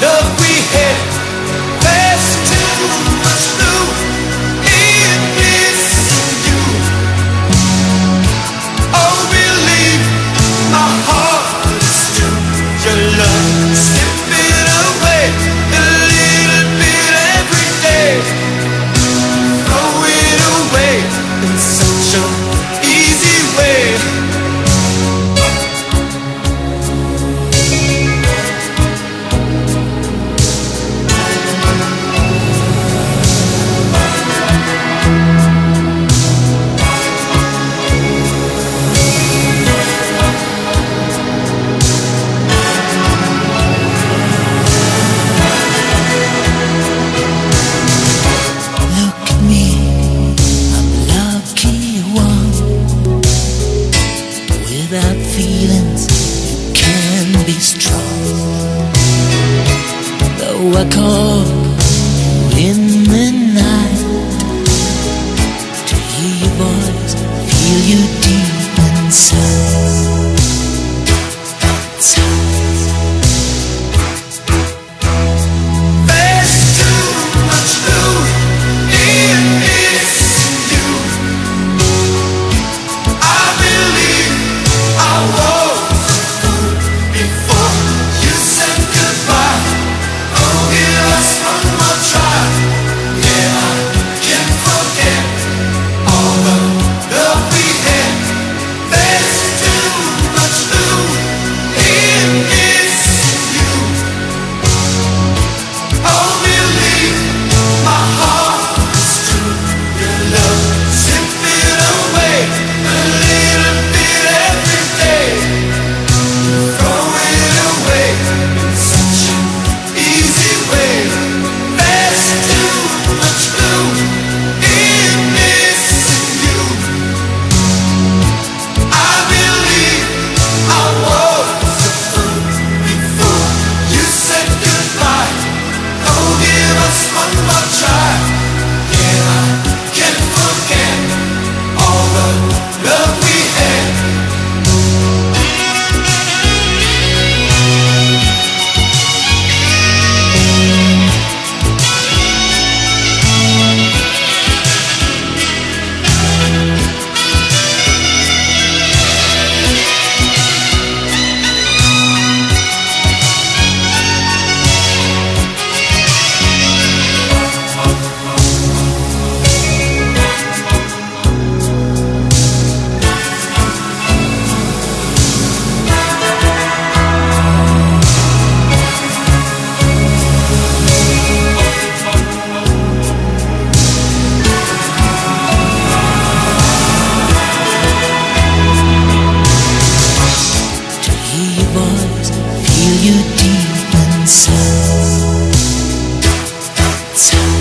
Love be strong. Though I call in the night to hear your voice, feel you deep inside. one more try. lights.